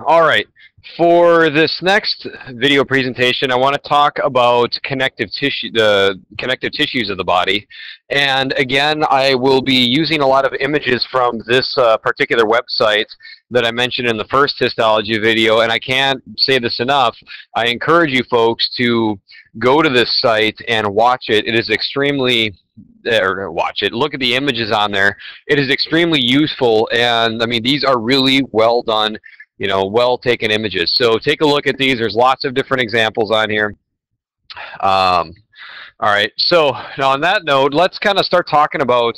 All right. For this next video presentation, I want to talk about connective tissue, the connective tissues of the body. And again, I will be using a lot of images from this uh, particular website that I mentioned in the first histology video. And I can't say this enough. I encourage you folks to go to this site and watch it. It is extremely or watch it. Look at the images on there. It is extremely useful, and I mean these are really well done you know, well taken images. So take a look at these. There's lots of different examples on here. Um, all right, so now on that note, let's kind of start talking about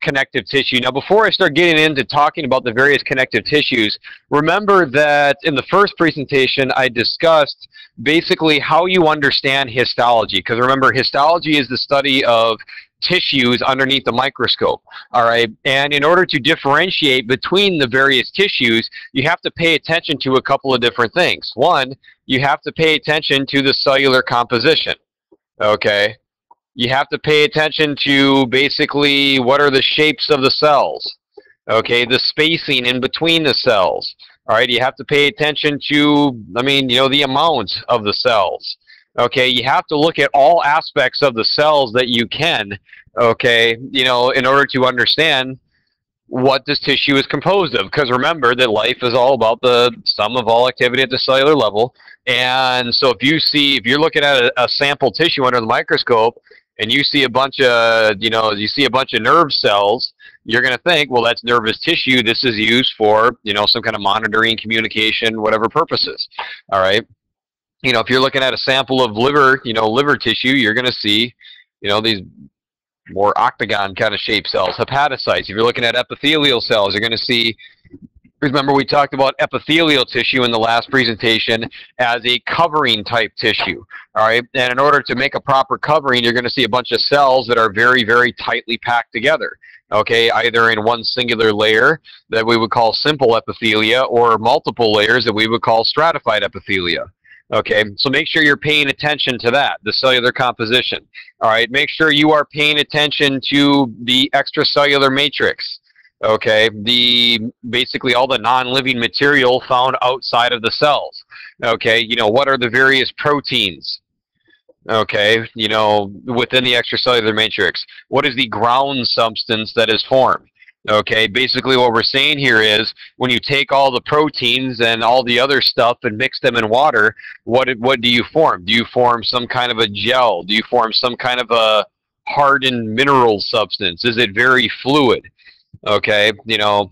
connective tissue. Now, before I start getting into talking about the various connective tissues, remember that in the first presentation, I discussed basically how you understand histology. Because remember, histology is the study of tissues underneath the microscope. All right. And in order to differentiate between the various tissues, you have to pay attention to a couple of different things. One, you have to pay attention to the cellular composition. Okay. You have to pay attention to basically what are the shapes of the cells. Okay. The spacing in between the cells. All right. You have to pay attention to, I mean, you know, the amount of the cells okay you have to look at all aspects of the cells that you can okay you know in order to understand what this tissue is composed of. Because remember that life is all about the sum of all activity at the cellular level. And so if you see if you're looking at a, a sample tissue under the microscope and you see a bunch of you know you see a bunch of nerve cells you're going to think well that's nervous tissue. This is used for you know some kind of monitoring communication whatever purposes. All right you know, if you're looking at a sample of liver, you know, liver tissue, you're going to see, you know, these more octagon kind of shaped cells, hepatocytes. If you're looking at epithelial cells, you're going to see, remember we talked about epithelial tissue in the last presentation as a covering type tissue, all right? And in order to make a proper covering, you're going to see a bunch of cells that are very, very tightly packed together, okay? Either in one singular layer that we would call simple epithelia or multiple layers that we would call stratified epithelia. Okay, so make sure you're paying attention to that, the cellular composition. All right, make sure you are paying attention to the extracellular matrix. Okay, the basically all the non-living material found outside of the cells. Okay, you know what are the various proteins? Okay, you know within the extracellular matrix. What is the ground substance that is formed? Okay, basically what we're saying here is when you take all the proteins and all the other stuff and mix them in water, what what do you form? Do you form some kind of a gel? Do you form some kind of a hardened mineral substance? Is it very fluid? Okay, you know,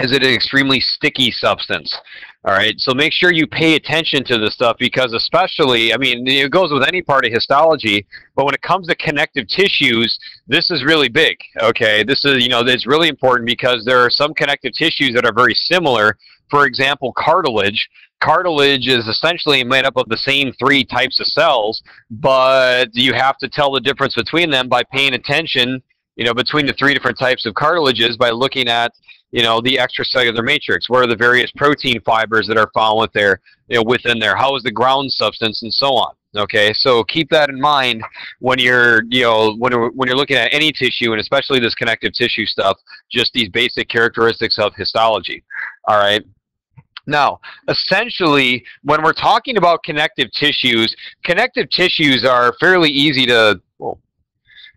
is it an extremely sticky substance? All right, so make sure you pay attention to this stuff because especially, I mean, it goes with any part of histology, but when it comes to connective tissues, this is really big, okay? This is, you know, it's really important because there are some connective tissues that are very similar. For example, cartilage. Cartilage is essentially made up of the same three types of cells, but you have to tell the difference between them by paying attention, you know, between the three different types of cartilages by looking at you know, the extracellular matrix? What are the various protein fibers that are found with there, you know, within there? How is the ground substance and so on? Okay, so keep that in mind when you're, you know, when, when you're looking at any tissue, and especially this connective tissue stuff, just these basic characteristics of histology. All right. Now, essentially, when we're talking about connective tissues, connective tissues are fairly easy to,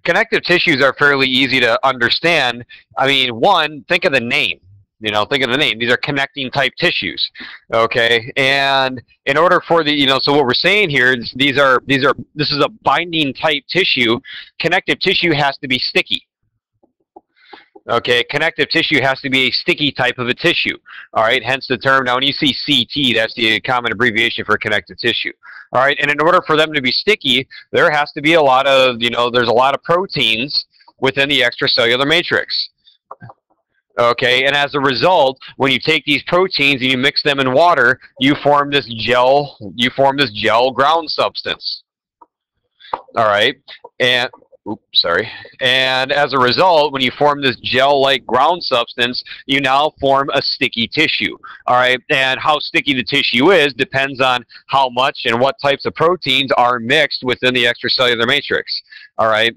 connective tissues are fairly easy to understand. I mean, one, think of the name. You know, think of the name. These are connecting type tissues. Okay, and in order for the, you know, so what we're saying here is these are these are this is a binding type tissue. Connective tissue has to be sticky. Okay, connective tissue has to be a sticky type of a tissue. All right, hence the term. Now, when you see CT, that's the common abbreviation for connective tissue. All right, and in order for them to be sticky, there has to be a lot of, you know, there's a lot of proteins within the extracellular matrix. Okay, and as a result, when you take these proteins and you mix them in water, you form this gel, you form this gel ground substance. All right, and Oops, sorry. And as a result, when you form this gel-like ground substance, you now form a sticky tissue. All right, and how sticky the tissue is depends on how much and what types of proteins are mixed within the extracellular matrix. All right.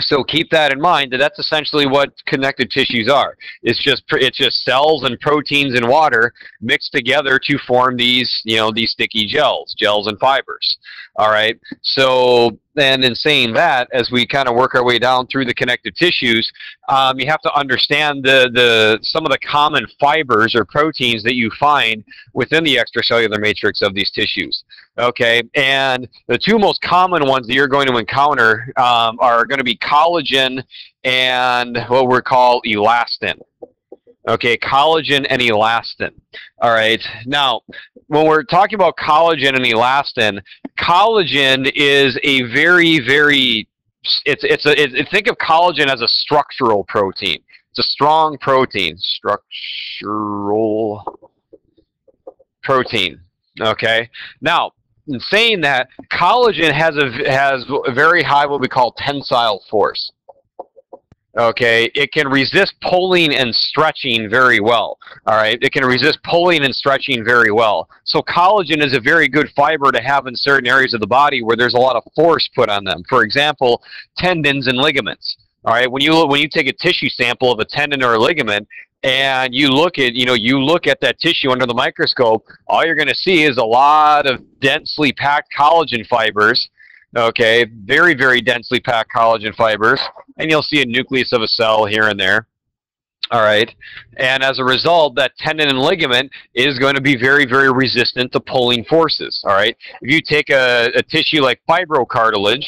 so keep that in mind that that's essentially what connective tissues are it's just it's just cells and proteins and water mixed together to form these you know these sticky gels gels and fibers all right so and in saying that as we kind of work our way down through the connective tissues um, you have to understand the the some of the common fibers or proteins that you find within the extracellular matrix of these tissues okay? And the two most common ones that you're going to encounter um, are going to be collagen and what we call elastin okay collagen and elastin. All right now when we're talking about collagen and elastin collagen is a very very it's it's a it, think of collagen as a structural protein. It's a strong protein structural protein okay? Now in saying that, collagen has a has a very high what we call tensile force. Okay, it can resist pulling and stretching very well. All right, it can resist pulling and stretching very well. So collagen is a very good fiber to have in certain areas of the body where there's a lot of force put on them. For example, tendons and ligaments. All right, when you when you take a tissue sample of a tendon or a ligament, and you look at you know you look at that tissue under the microscope all you're going to see is a lot of densely packed collagen fibers okay very very densely packed collagen fibers and you'll see a nucleus of a cell here and there all right and as a result that tendon and ligament is going to be very very resistant to pulling forces all right if you take a, a tissue like fibrocartilage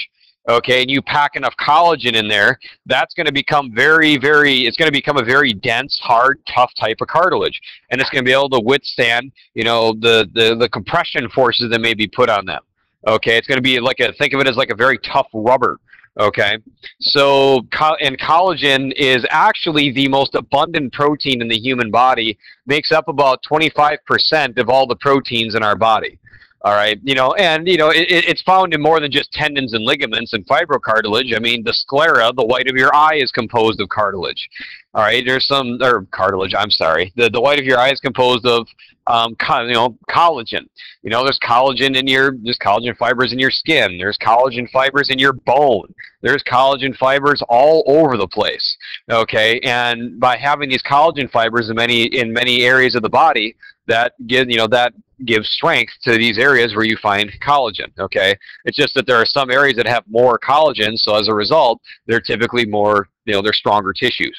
okay, and you pack enough collagen in there, that's going to become very, very, it's going to become a very dense, hard, tough type of cartilage. And it's going to be able to withstand, you know, the, the, the compression forces that may be put on them. Okay, it's going to be like a, think of it as like a very tough rubber. Okay, so and collagen is actually the most abundant protein in the human body, makes up about 25% of all the proteins in our body. All right, you know, and you know, it, it's found in more than just tendons and ligaments and fibrocartilage. I mean, the sclera, the white of your eye, is composed of cartilage. All right, there's some or cartilage. I'm sorry. The the white of your eye is composed of um, co- you know, collagen. You know, there's collagen in your there's collagen fibers in your skin. There's collagen fibers in your bone. There's collagen fibers all over the place. Okay, and by having these collagen fibers in many in many areas of the body, that give you know that gives strength to these areas where you find collagen. Okay, it's just that there are some areas that have more collagen, so as a result, they're typically more you know they're stronger tissues.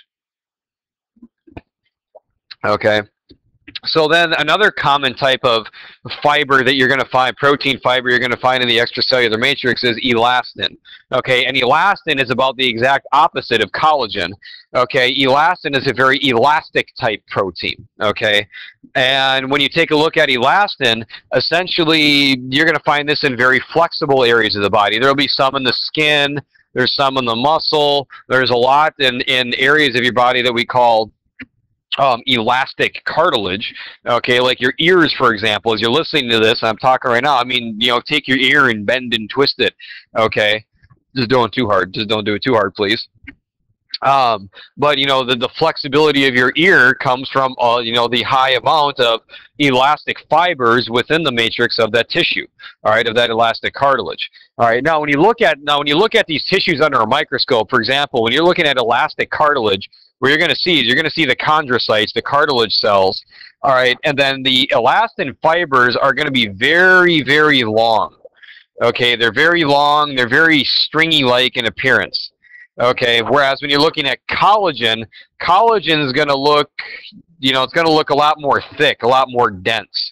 Okay. So then another common type of fiber that you're going to find, protein fiber you're going to find in the extracellular matrix is elastin. Okay, and elastin is about the exact opposite of collagen. Okay, elastin is a very elastic type protein. Okay, and when you take a look at elastin, essentially you're going to find this in very flexible areas of the body. There will be some in the skin, there's some in the muscle, there's a lot in, in areas of your body that we call um, elastic cartilage. Okay, like your ears, for example, as you're listening to this, I'm talking right now. I mean, you know, take your ear and bend and twist it. Okay, just don't too hard. Just don't do it too hard, please. Um, but you know the, the flexibility of your ear comes from uh, you know the high amount of elastic fibers within the matrix of that tissue all right of that elastic cartilage all right now when you look at now when you look at these tissues under a microscope for example when you're looking at elastic cartilage what you're going to see is you're going to see the chondrocytes the cartilage cells all right and then the elastin fibers are going to be very very long okay they're very long they're very stringy like in appearance Okay, whereas when you're looking at collagen, collagen is going to look, you know, it's going to look a lot more thick, a lot more dense.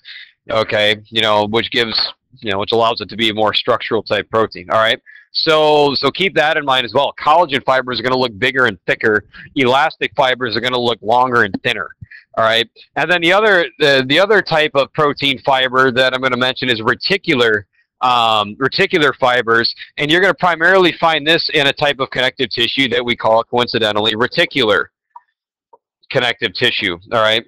Okay, you know, which gives, you know, which allows it to be a more structural type protein. All right. So, so keep that in mind as well. Collagen fibers are going to look bigger and thicker. Elastic fibers are going to look longer and thinner. All right. And then the other, the, the other type of protein fiber that I'm going to mention is reticular um, reticular fibers, and you're going to primarily find this in a type of connective tissue that we call coincidentally reticular connective tissue. All right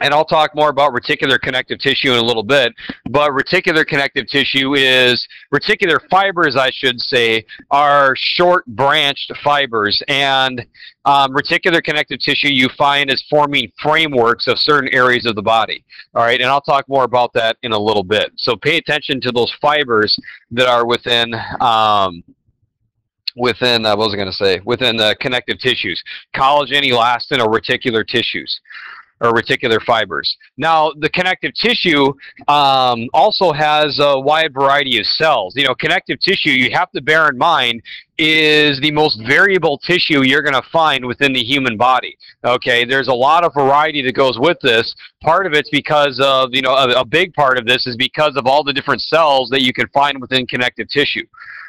and I'll talk more about reticular connective tissue in a little bit, but reticular connective tissue is, reticular fibers, I should say, are short branched fibers, and um, reticular connective tissue you find is forming frameworks of certain areas of the body. All right, and I'll talk more about that in a little bit. So pay attention to those fibers that are within um, within uh, what was I going to say? Within the connective tissues, collagen, elastin, or reticular tissues or reticular fibers. Now, the connective tissue um, also has a wide variety of cells. You know, connective tissue, you have to bear in mind, is the most variable tissue you're going to find within the human body. Okay, there's a lot of variety that goes with this. Part of it's because of, you know, a, a big part of this is because of all the different cells that you can find within connective tissue.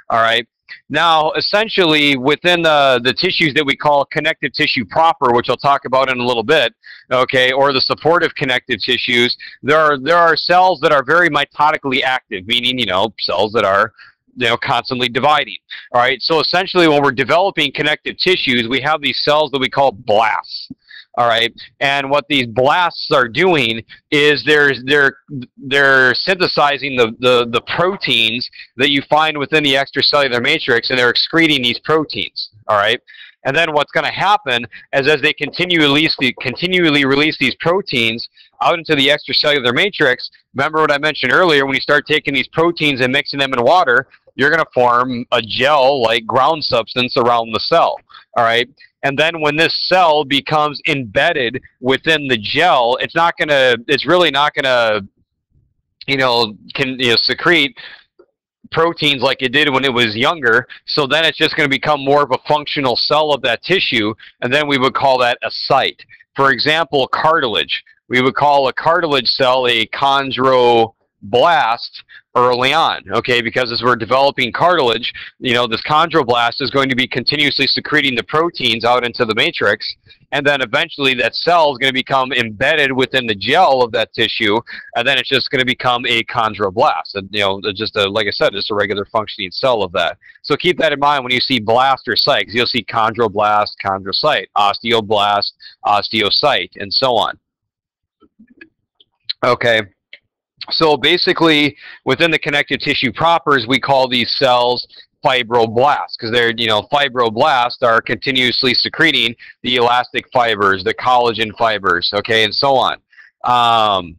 All right. Now, essentially, within the, the tissues that we call connective tissue proper, which I'll talk about in a little bit, okay, or the supportive connective tissues, there are, there are cells that are very mitotically active, meaning, you know, cells that are you know, constantly dividing. All right, so essentially when we're developing connective tissues, we have these cells that we call blasts. All right, and what these blasts are doing is they're they're they're synthesizing the, the the proteins that you find within the extracellular matrix, and they're excreting these proteins. All right, and then what's going to happen is as they continue release the, continually release these proteins out into the extracellular matrix, remember what I mentioned earlier, when you start taking these proteins and mixing them in water, you're going to form a gel-like ground substance around the cell. All right, and then when this cell becomes embedded within the gel, it's not going to, it's really not going to, you know, can you know, secrete proteins like it did when it was younger. So then it's just going to become more of a functional cell of that tissue, and then we would call that a site. For example, cartilage. We would call a cartilage cell a chondro blast early on, okay? Because as we're developing cartilage, you know, this chondroblast is going to be continuously secreting the proteins out into the matrix, and then eventually that cell is going to become embedded within the gel of that tissue, and then it's just going to become a chondroblast, and you know, just a, like I said, just a regular functioning cell of that. So keep that in mind when you see blast or site, you'll see chondroblast, chondrocyte, osteoblast, osteocyte, and so on. Okay. So basically, within the connective tissue propers, we call these cells fibroblasts because they're, you know, fibroblasts are continuously secreting the elastic fibers, the collagen fibers, okay, and so on. Um,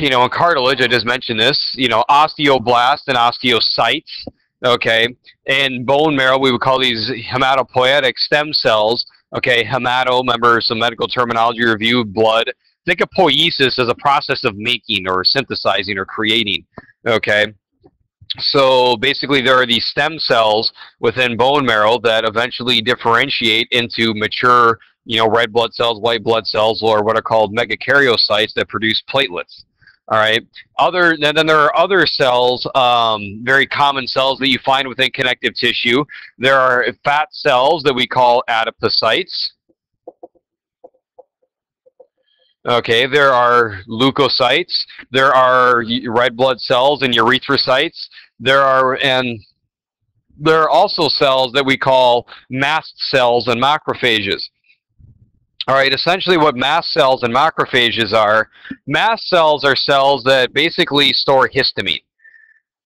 you know, in cartilage, I just mentioned this, you know, osteoblast and osteocytes, okay, in bone marrow, we would call these hematopoietic stem cells, okay, hemato, remember some medical terminology review, blood, think of poiesis as a process of making or synthesizing or creating. Okay. So basically, there are these stem cells within bone marrow that eventually differentiate into mature, you know, red blood cells, white blood cells, or what are called megakaryocytes that produce platelets. All right. Other then, then there are other cells, um, very common cells that you find within connective tissue. There are fat cells that we call adipocytes. Okay, there are leukocytes, there are red blood cells and erythrocytes, there are and there are also cells that we call mast cells and macrophages. All right, essentially what mast cells and macrophages are, mast cells are cells that basically store histamine.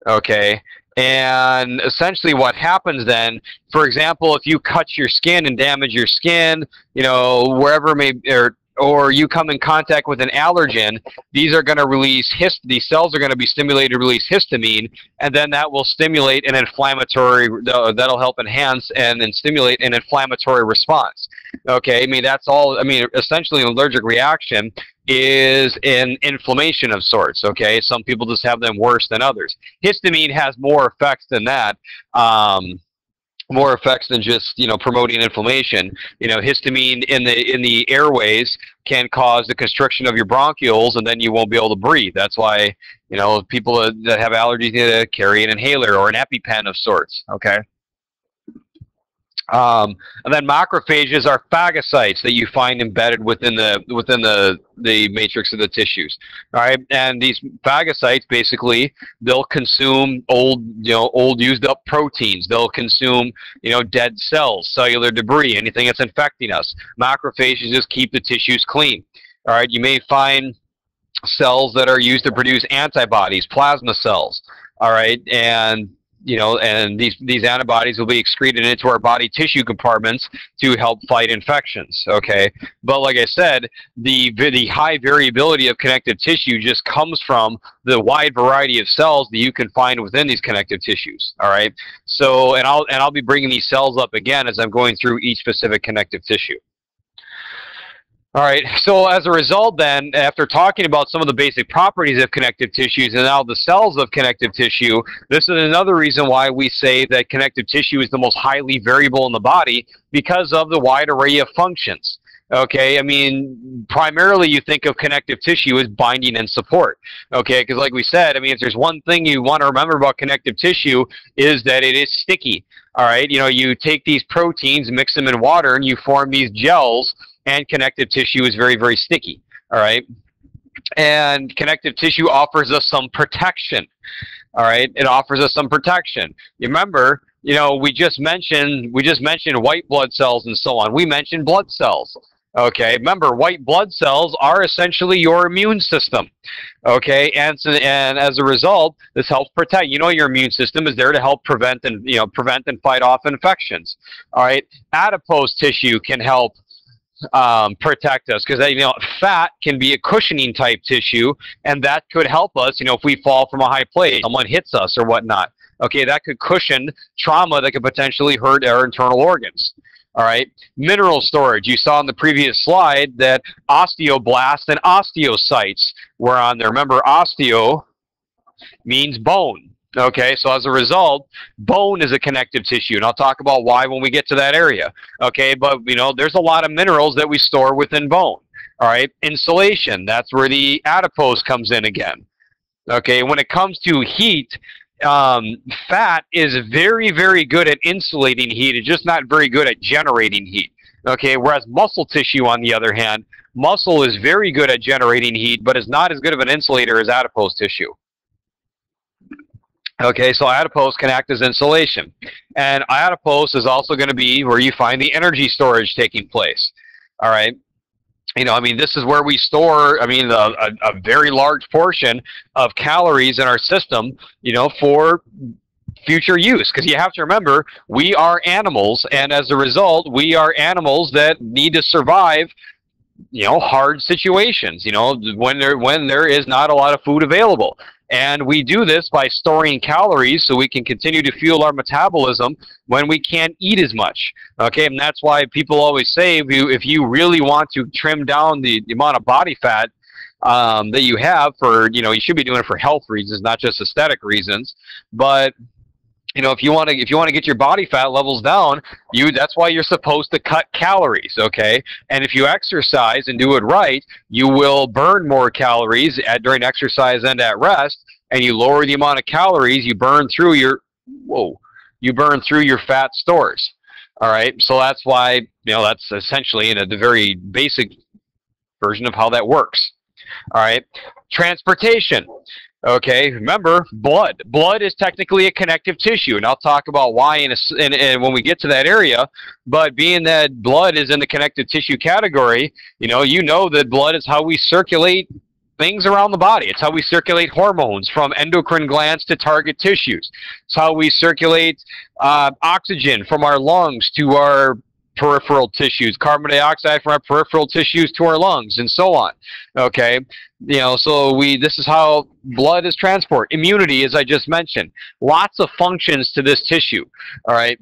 Okay, and essentially what happens then, for example, if you cut your skin and damage your skin, you know, wherever may, or or you come in contact with an allergen, these are going to release hist these cells are going to be stimulated to release histamine, and then that will stimulate an inflammatory uh, that'll help enhance and then stimulate an inflammatory response. Okay, I mean that's all. I mean essentially an allergic reaction is an inflammation of sorts. Okay, some people just have them worse than others. Histamine has more effects than that. Um, more effects than just you know promoting inflammation. You know, histamine in the in the airways can cause the constriction of your bronchioles, and then you won't be able to breathe. That's why you know people that have allergies need to carry an inhaler or an EpiPen of sorts. Okay. Um, and then macrophages are phagocytes that you find embedded within the within the the matrix of the tissues. All right, and these phagocytes basically they'll consume old you know old used up proteins. They'll consume you know dead cells, cellular debris, anything that's infecting us. Macrophages just keep the tissues clean. All right, you may find cells that are used to produce antibodies, plasma cells. All right, and you know, and these these antibodies will be excreted into our body tissue compartments to help fight infections. Okay, but like I said, the the high variability of connective tissue just comes from the wide variety of cells that you can find within these connective tissues. All right, so and I'll and I'll be bringing these cells up again as I'm going through each specific connective tissue. All right, so as a result then, after talking about some of the basic properties of connective tissues and now the cells of connective tissue, this is another reason why we say that connective tissue is the most highly variable in the body because of the wide array of functions. Okay, I mean, primarily you think of connective tissue as binding and support. Okay, because like we said, I mean, if there's one thing you want to remember about connective tissue is that it is sticky. All right, you know, you take these proteins, mix them in water, and you form these gels and connective tissue is very, very sticky. All right. And connective tissue offers us some protection. All right. It offers us some protection. Remember, you know, we just mentioned we just mentioned white blood cells and so on. We mentioned blood cells. Okay, remember, white blood cells are essentially your immune system. Okay, and so, and as a result, this helps protect. You know, your immune system is there to help prevent and you know prevent and fight off infections. All right, adipose tissue can help um, protect us because you know fat can be a cushioning type tissue and that could help us you know if we fall from a high place someone hits us or whatnot. Okay that could cushion trauma that could potentially hurt our internal organs. All right? Mineral storage. You saw in the previous slide that osteoblasts and osteocytes were on there. Remember osteo means bone Okay, so as a result, bone is a connective tissue, and I'll talk about why when we get to that area. Okay, but you know, there's a lot of minerals that we store within bone. All right, insulation, that's where the adipose comes in again. Okay, when it comes to heat, um, fat is very, very good at insulating heat. It's just not very good at generating heat. Okay, whereas muscle tissue, on the other hand, muscle is very good at generating heat, but is not as good of an insulator as adipose tissue. Okay, so adipose can act as insulation. And adipose is also going to be where you find the energy storage taking place. All right. You know, I mean, this is where we store, I mean, a, a, a very large portion of calories in our system, you know, for future use because you have to remember we are animals and as a result we are animals that need to survive you know hard situations you know when there when there is not a lot of food available and we do this by storing calories so we can continue to fuel our metabolism when we can't eat as much. Okay, and that's why people always say if you, if you really want to trim down the, the amount of body fat um, that you have for, you know, you should be doing it for health reasons, not just aesthetic reasons. But you know, if you want to if you want to get your body fat levels down, you that's why you're supposed to cut calories, okay? And if you exercise and do it right, you will burn more calories at during exercise and at rest, and you lower the amount of calories you burn through your whoa, you burn through your fat stores. All right? So that's why, you know, that's essentially in a the very basic version of how that works. All right? Transportation. Okay, remember blood. Blood is technically a connective tissue, and I'll talk about why in, a, in, in, when we get to that area. But being that blood is in the connective tissue category, you know, you know that blood is how we circulate things around the body. It's how we circulate hormones from endocrine glands to target tissues. It's how we circulate uh, oxygen from our lungs to our peripheral tissues, carbon dioxide from our peripheral tissues to our lungs, and so on. Okay, you know, so we this is how blood is transport. Immunity, as I just mentioned, lots of functions to this tissue. All right.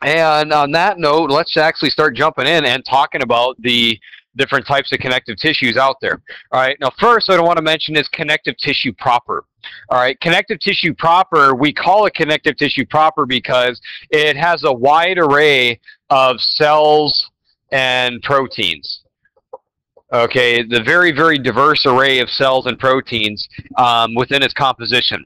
And on that note, let's actually start jumping in and talking about the different types of connective tissues out there. All right, now first what I want to mention is connective tissue proper. All right, connective tissue proper, we call it connective tissue proper because it has a wide array of cells and proteins. Okay, the very, very diverse array of cells and proteins um, within its composition.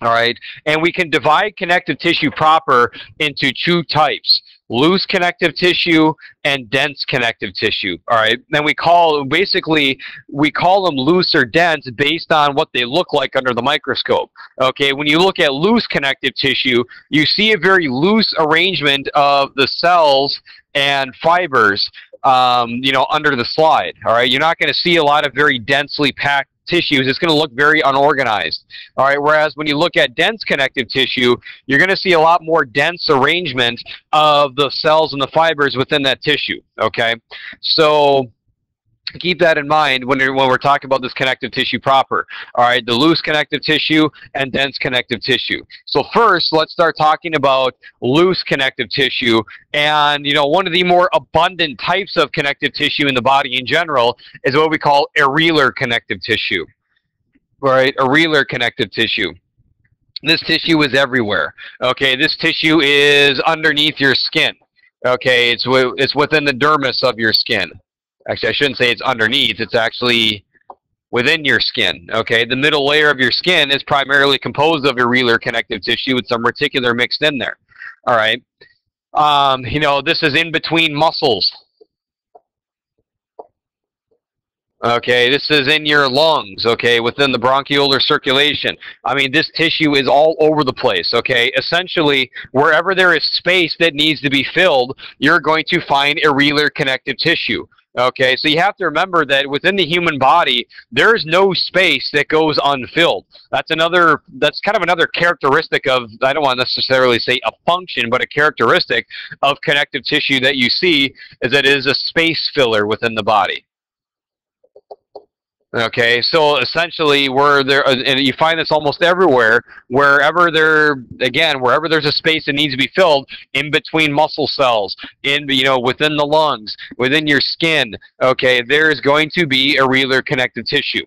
All right, and we can divide connective tissue proper into two types loose connective tissue and dense connective tissue all right? Then we call basically we call them loose or dense based on what they look like under the microscope okay? When you look at loose connective tissue you see a very loose arrangement of the cells and fibers um, you know under the slide all right? You're not going to see a lot of very densely packed tissues, it's going to look very unorganized. All right, whereas when you look at dense connective tissue, you're going to see a lot more dense arrangement of the cells and the fibers within that tissue. Okay, so keep that in mind when, when we're talking about this connective tissue proper. All right, the loose connective tissue and dense connective tissue. So first, let's start talking about loose connective tissue. And, you know, one of the more abundant types of connective tissue in the body in general is what we call areolar connective tissue. Right, areolar connective tissue. This tissue is everywhere. Okay, this tissue is underneath your skin. Okay, it's, it's within the dermis of your skin. Actually, I shouldn't say it's underneath. It's actually within your skin. Okay, the middle layer of your skin is primarily composed of areolar connective tissue with some reticular mixed in there. All right, um, you know this is in between muscles. Okay, this is in your lungs, okay, within the bronchiolar circulation. I mean, this tissue is all over the place, okay? Essentially, wherever there is space that needs to be filled, you're going to find areolar connective tissue. Okay, so you have to remember that within the human body, there's no space that goes unfilled. That's another, that's kind of another characteristic of, I don't want to necessarily say a function, but a characteristic of connective tissue that you see is that it is a space filler within the body. Okay, so essentially, where there, uh, and you find this almost everywhere, wherever there, again, wherever there's a space that needs to be filled, in between muscle cells, in you know, within the lungs, within your skin. Okay, there is going to be a areolar connective tissue.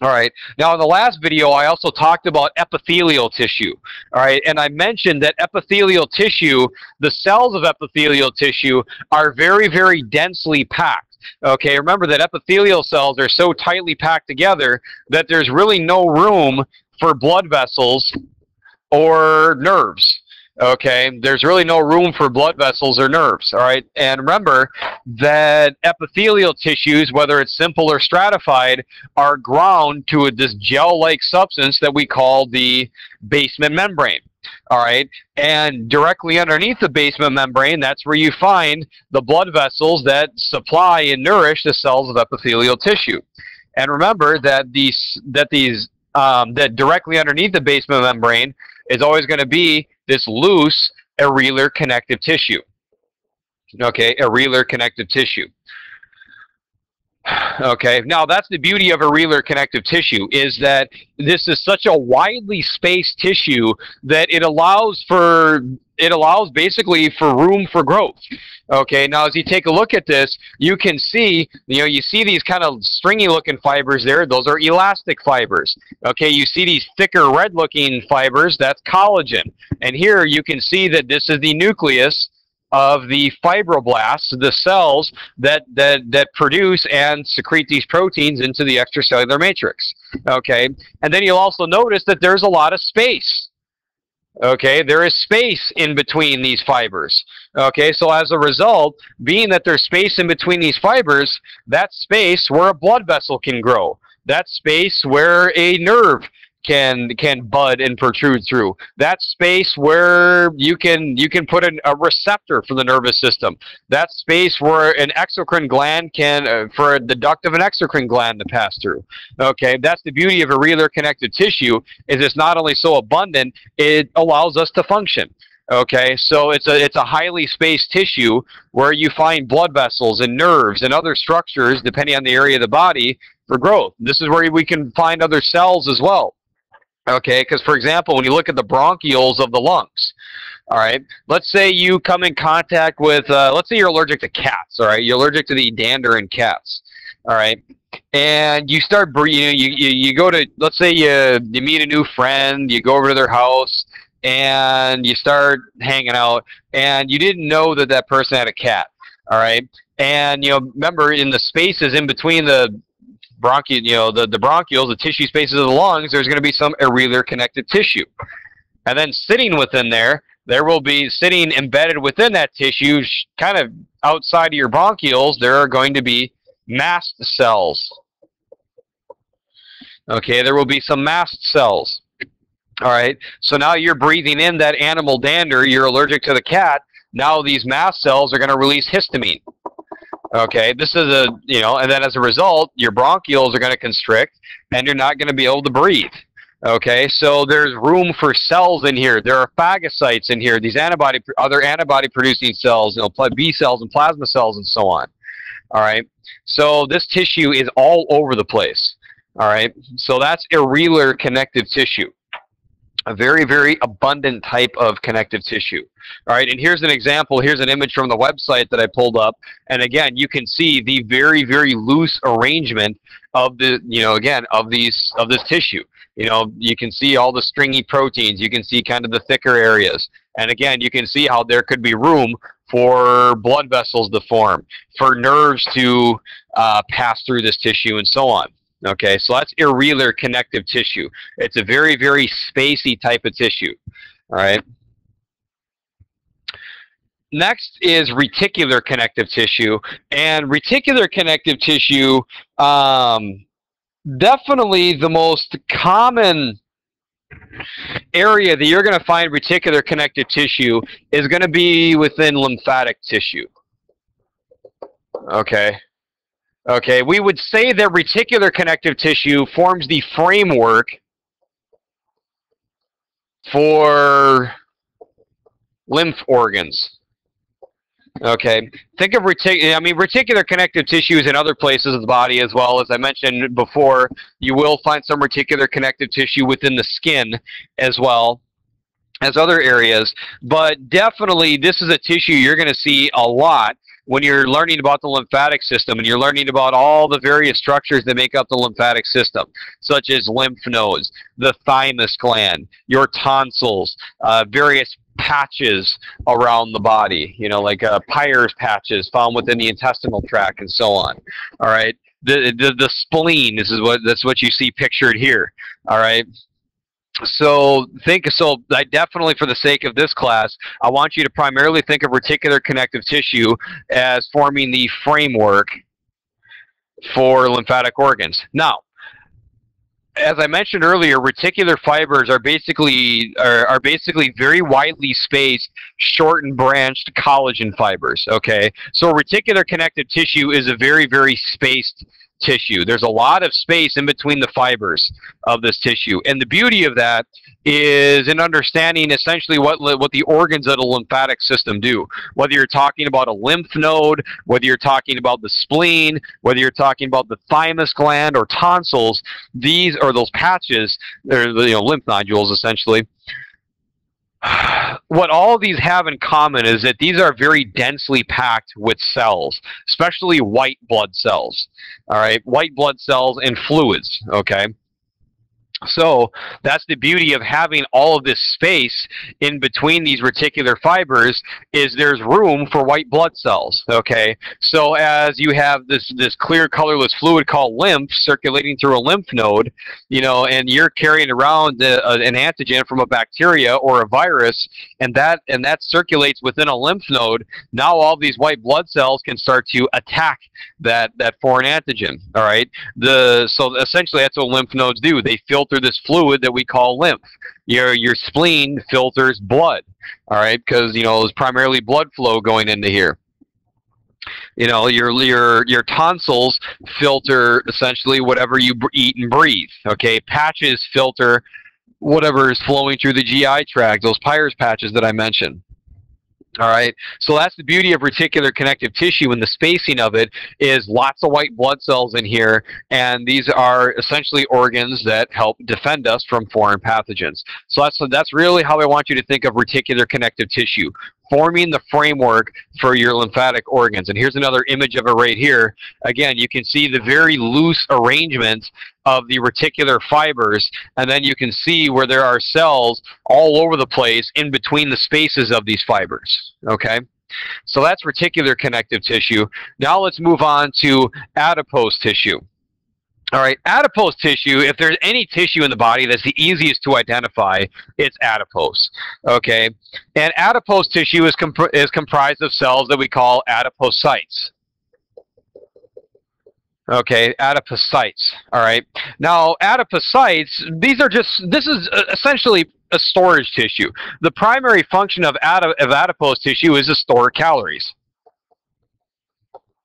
All right. Now, in the last video, I also talked about epithelial tissue. All right. And I mentioned that epithelial tissue, the cells of epithelial tissue, are very, very densely packed. Okay, remember that epithelial cells are so tightly packed together that there's really no room for blood vessels or nerves. Okay, there's really no room for blood vessels or nerves. All right, and remember that epithelial tissues, whether it's simple or stratified, are ground to a, this gel-like substance that we call the basement membrane. All right. And directly underneath the basement membrane, that's where you find the blood vessels that supply and nourish the cells of epithelial tissue. And remember that these that these um, that directly underneath the basement membrane is always going to be this loose areolar connective tissue. Okay, areolar connective tissue. Okay, now that's the beauty of areolar connective tissue is that this is such a widely spaced tissue that it allows for it allows basically for room for growth. Okay, now as you take a look at this, you can see, you know, you see these kind of stringy looking fibers there, those are elastic fibers. Okay, you see these thicker red looking fibers, that's collagen. And here you can see that this is the nucleus of the fibroblasts, the cells that, that, that produce and secrete these proteins into the extracellular matrix. Okay, and then you'll also notice that there's a lot of space. Okay, there is space in between these fibers. Okay, so as a result, being that there's space in between these fibers, that space where a blood vessel can grow. That space where a nerve can can bud and protrude through. That space where you can you can put an, a receptor for the nervous system. That space where an exocrine gland can uh, for the duct of an exocrine gland to pass through. Okay, that's the beauty of a areolar connective tissue is it's not only so abundant, it allows us to function. Okay, so it's a it's a highly spaced tissue where you find blood vessels and nerves and other structures depending on the area of the body for growth. This is where we can find other cells as well. Okay, because for example, when you look at the bronchioles of the lungs, all right, let's say you come in contact with, uh, let's say you're allergic to cats, all right, you're allergic to the dander in cats, all right, and you start breathing, you, you, you go to, let's say you, you meet a new friend, you go over to their house, and you start hanging out, and you didn't know that that person had a cat, all right, and you know, remember in the spaces in between the bronchi, you know, the, the bronchioles, the tissue spaces of the lungs, there's going to be some areolar connective tissue. And then sitting within there, there will be sitting embedded within that tissue, kind of outside of your bronchioles, there are going to be mast cells. Okay, there will be some mast cells. All right, so now you're breathing in that animal dander, you're allergic to the cat. Now these mast cells are going to release histamine. Okay, this is a, you know, and then as a result, your bronchioles are going to constrict and you're not going to be able to breathe. Okay, so there's room for cells in here. There are phagocytes in here. These antibody, other antibody-producing cells, you know, B cells and plasma cells and so on. All right, so this tissue is all over the place. All right, so that's areolar connective tissue a very, very abundant type of connective tissue. All right, and here's an example. Here's an image from the website that I pulled up. And again, you can see the very, very loose arrangement of the, you know, again, of these, of this tissue. You know, you can see all the stringy proteins. You can see kind of the thicker areas. And again, you can see how there could be room for blood vessels to form, for nerves to uh, pass through this tissue, and so on. Okay, so that's areolar connective tissue. It's a very, very spacey type of tissue. All right. Next is reticular connective tissue, and reticular connective tissue, um, definitely the most common area that you're going to find reticular connective tissue is going to be within lymphatic tissue. Okay. Okay, we would say that reticular connective tissue forms the framework for lymph organs. Okay, think of reticular. I mean, reticular connective tissue is in other places of the body as well. As I mentioned before, you will find some reticular connective tissue within the skin as well as other areas. But definitely, this is a tissue you're going to see a lot when you're learning about the lymphatic system and you're learning about all the various structures that make up the lymphatic system, such as lymph nodes, the thymus gland, your tonsils, uh, various patches around the body, you know, like uh, Peyer's patches found within the intestinal tract and so on. All right. The, the, the spleen, this is what, that's what you see pictured here. All right so think so i definitely for the sake of this class i want you to primarily think of reticular connective tissue as forming the framework for lymphatic organs now as I mentioned earlier, reticular fibers are basically are, are basically very widely spaced, short and branched collagen fibers. Okay, so reticular connective tissue is a very very spaced tissue. There's a lot of space in between the fibers of this tissue. And the beauty of that is in understanding essentially what what the organs of the lymphatic system do. Whether you're talking about a lymph node, whether you're talking about the spleen, whether you're talking about the thymus gland or tonsils, these are those patches, they're you know lymph nodules essentially what all these have in common is that these are very densely packed with cells, especially white blood cells. All right, white blood cells and fluids. Okay. So that's the beauty of having all of this space in between these reticular fibers is there's room for white blood cells, okay? So as you have this, this clear colorless fluid called lymph circulating through a lymph node, you know, and you're carrying around a, a, uh, an antigen from a bacteria or a virus, and that, and that circulates within a lymph node, now all these white blood cells can start to attack that, that foreign antigen, all right? The, so essentially that's what lymph nodes do. They filter filter this fluid that we call lymph. Your your spleen filters blood, all right, because you know it's primarily blood flow going into here. You know your your your tonsils filter essentially whatever you eat and breathe. Okay, patches filter whatever is flowing through the GI tract. Those Peyer's patches that I mentioned. All right, so that's the beauty of reticular connective tissue, and the spacing of it is lots of white blood cells in here, and these are essentially organs that help defend us from foreign pathogens. So that's that's really how I want you to think of reticular connective tissue forming the framework for your lymphatic organs. And here's another image of it right here. Again, you can see the very loose arrangement of the reticular fibers, and then you can see where there are cells all over the place in between the spaces of these fibers. Okay? So that's reticular connective tissue. Now let's move on to adipose tissue. All right, adipose tissue, if there's any tissue in the body that's the easiest to identify, it's adipose. Okay, and adipose tissue is, comp is comprised of cells that we call adipocytes. Okay, adipocytes. All right. Now, adipocytes, these are just, this is uh, essentially a storage tissue. The primary function of, of adipose tissue is to store calories.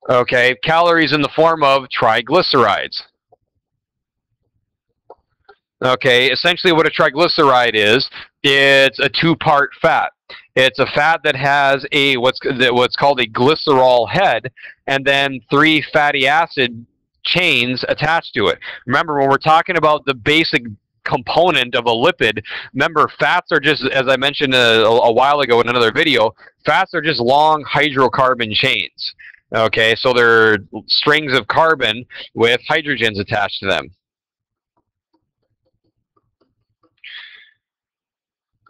Okay, calories in the form of triglycerides. Okay, essentially what a triglyceride is, it's a two-part fat. It's a fat that has a what's what's called a glycerol head, and then three fatty acid chains attached to it. Remember, when we're talking about the basic component of a lipid, remember, fats are just, as I mentioned a, a while ago in another video, fats are just long hydrocarbon chains. Okay, so they're strings of carbon with hydrogens attached to them.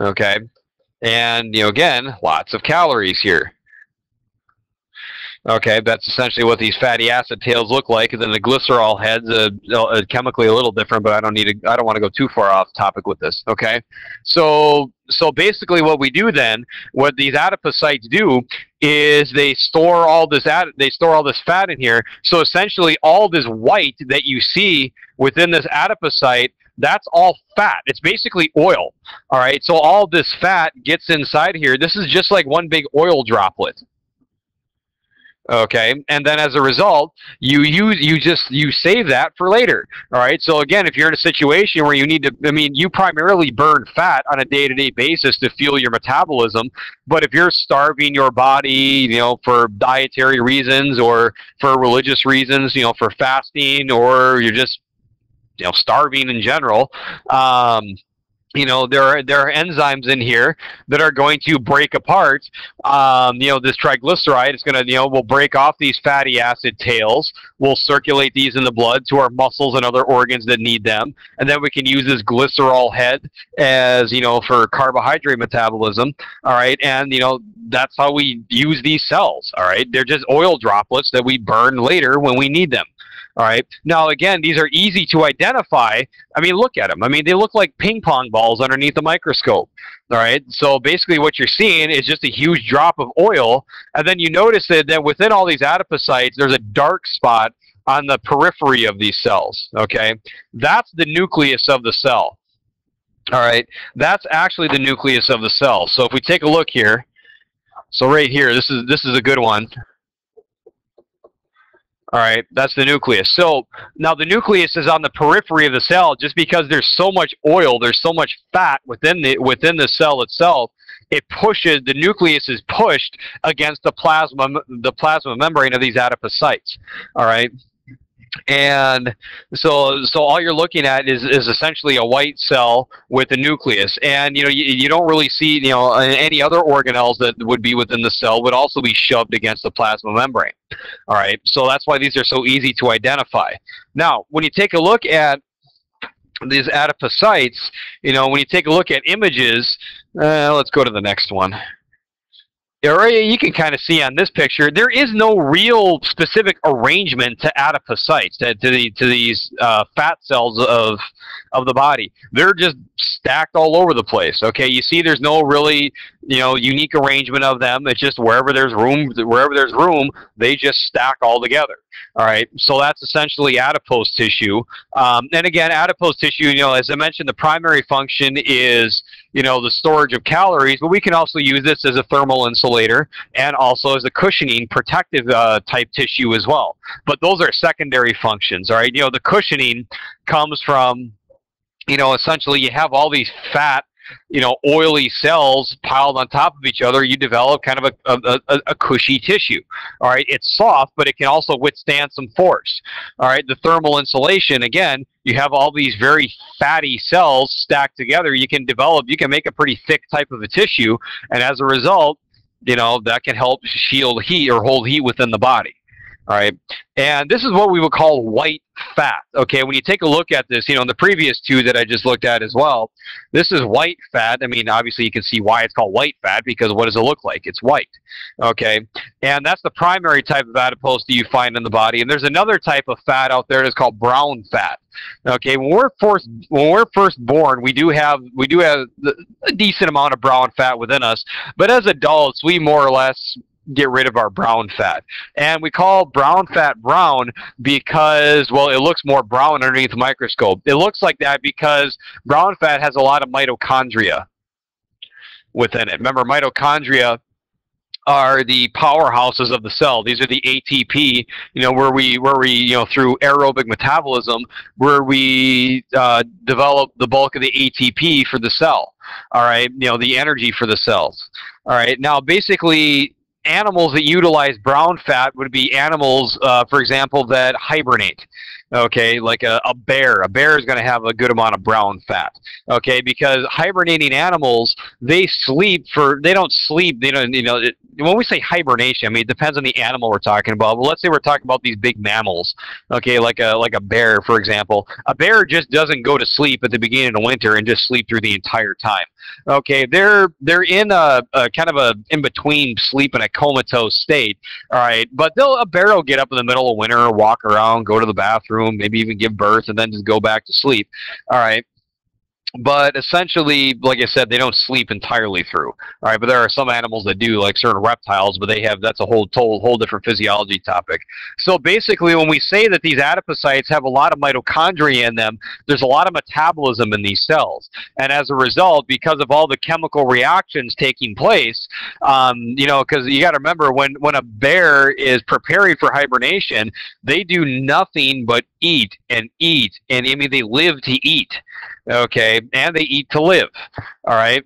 Okay, and you know again, lots of calories here. Okay, that's essentially what these fatty acid tails look like, and then the glycerol heads uh, uh, chemically a little different, but I don't need to. I don't want to go too far off topic with this. Okay, so so basically, what we do then, what these adipocytes do, is they store all this ad, they store all this fat in here. So essentially, all this white that you see within this adipocyte that's all fat. It's basically oil. All right. So all this fat gets inside here. This is just like one big oil droplet okay and then as a result you use you just you save that for later all right so again if you're in a situation where you need to i mean you primarily burn fat on a day-to-day basis to fuel your metabolism but if you're starving your body you know for dietary reasons or for religious reasons you know for fasting or you're just you know starving in general um, you know there are there are enzymes in here that are going to break apart um, you know this triglyceride is going to you know will break off these fatty acid tails we'll circulate these in the blood to our muscles and other organs that need them and then we can use this glycerol head as you know for carbohydrate metabolism all right and you know that's how we use these cells all right? They're just oil droplets that we burn later when we need them all right. Now, again, these are easy to identify. I mean, look at them. I mean, they look like ping pong balls underneath the microscope. All right. So basically, what you're seeing is just a huge drop of oil, and then you notice that, that within all these adipocytes, there's a dark spot on the periphery of these cells. Okay. That's the nucleus of the cell. All right. That's actually the nucleus of the cell. So if we take a look here, so right here, this is this is a good one. All right, that's the nucleus. So now the nucleus is on the periphery of the cell just because there's so much oil, there's so much fat within the within the cell itself. It pushes the nucleus is pushed against the plasma the plasma membrane of these adipocytes. All right and so so all you're looking at is is essentially a white cell with a nucleus. And you know you, you don't really see you know any other organelles that would be within the cell would also be shoved against the plasma membrane. All right? So that's why these are so easy to identify. Now when you take a look at these adipocytes you know when you take a look at images uh, let's go to the next one or you can kind of see on this picture, there is no real specific arrangement to adipocytes, to, to, the, to these uh, fat cells of, of the body. They're just stacked all over the place. Okay, you see there's no really you know unique arrangement of them. It's just wherever there's room, wherever there's room, they just stack all together. All right, so that's essentially adipose tissue. Um, and again, adipose tissue, you know, as I mentioned, the primary function is, you know, the storage of calories, but we can also use this as a thermal insulator and also as a cushioning protective uh, type tissue as well. But those are secondary functions. All right, you know, the cushioning comes from, you know, essentially you have all these fat you know, oily cells piled on top of each other, you develop kind of a, a, a, cushy tissue. All right, it's soft, but it can also withstand some force. All right, the thermal insulation, again, you have all these very fatty cells stacked together. You can develop, you can make a pretty thick type of a tissue, and as a result, you know, that can help shield heat or hold heat within the body. All right, and this is what we would call white fat. Okay, when you take a look at this, you know, in the previous two that I just looked at as well, this is white fat. I mean, obviously you can see why it's called white fat because what does it look like? It's white. Okay, and that's the primary type of adipose that you find in the body. And there's another type of fat out there that's called brown fat. Okay, when we're first when we're first born, we do have we do have a decent amount of brown fat within us, but as adults, we more or less get rid of our brown fat. And we call brown fat brown because, well, it looks more brown underneath the microscope. It looks like that because brown fat has a lot of mitochondria within it. Remember, mitochondria are the powerhouses of the cell. These are the ATP, you know, where we where we you know through aerobic metabolism where we uh, develop the bulk of the ATP for the cell. All right, you know the energy for the cells. All right, now basically animals that utilize brown fat would be animals, uh, for example, that hibernate okay like a, a bear. A bear is going to have a good amount of brown fat okay? Because hibernating animals they sleep for they don't sleep they don't you know it, when we say hibernation i mean it depends on the animal we're talking about but let's say we're talking about these big mammals okay? Like a like a bear for example. A bear just doesn't go to sleep at the beginning of winter and just sleep through the entire time okay? They're they're in a, a kind of a in between sleep and a comatose state all right? But they'll a bear will get up in the middle of winter walk around go to the bathroom room, maybe even give birth, and then just go back to sleep. All right but essentially, like I said, they don't sleep entirely through. All right, but there are some animals that do, like certain reptiles, but they have that's a whole whole, whole different physiology topic. So basically, when we say that these adipocytes have a lot of mitochondria in them, there's a lot of metabolism in these cells, and as a result, because of all the chemical reactions taking place, um, you know, because you got to remember when when a bear is preparing for hibernation, they do nothing but eat and eat, and I mean they live to eat okay, and they eat to live, all right?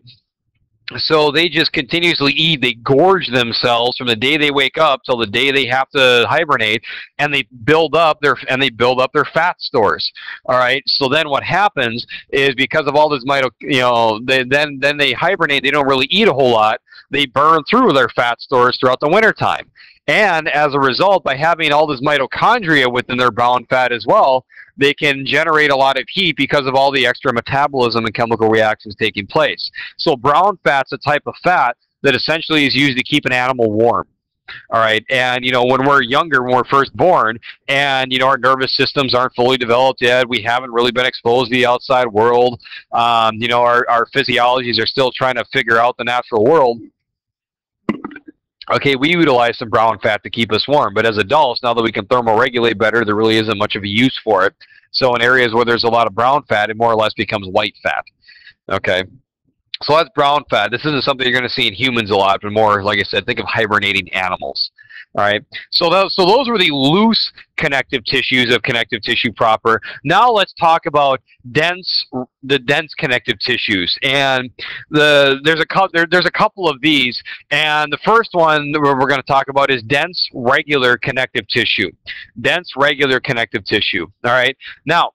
So they just continuously eat. They gorge themselves from the day they wake up till the day they have to hibernate, and they build up their and they build up their fat stores. All right. So then what happens is because of all this mito, you know, they, then then they hibernate. They don't really eat a whole lot. They burn through their fat stores throughout the wintertime. And as a result, by having all this mitochondria within their brown fat as well, they can generate a lot of heat because of all the extra metabolism and chemical reactions taking place. So brown fat's a type of fat that essentially is used to keep an animal warm. All right. And, you know, when we're younger, when we're first born, and, you know, our nervous systems aren't fully developed yet, we haven't really been exposed to the outside world, um, you know, our, our physiologies are still trying to figure out the natural world okay, we utilize some brown fat to keep us warm. But as adults, now that we can thermoregulate better, there really isn't much of a use for it. So in areas where there's a lot of brown fat, it more or less becomes white fat. Okay. So that's brown fat. This isn't something you're going to see in humans a lot, but more, like I said, think of hibernating animals. All right. So those, so those were the loose connective tissues of connective tissue proper. Now let's talk about dense, the dense connective tissues. And the there's a there, there's a couple of these. And the first one that we're, we're going to talk about is dense regular connective tissue. Dense regular connective tissue. All right. Now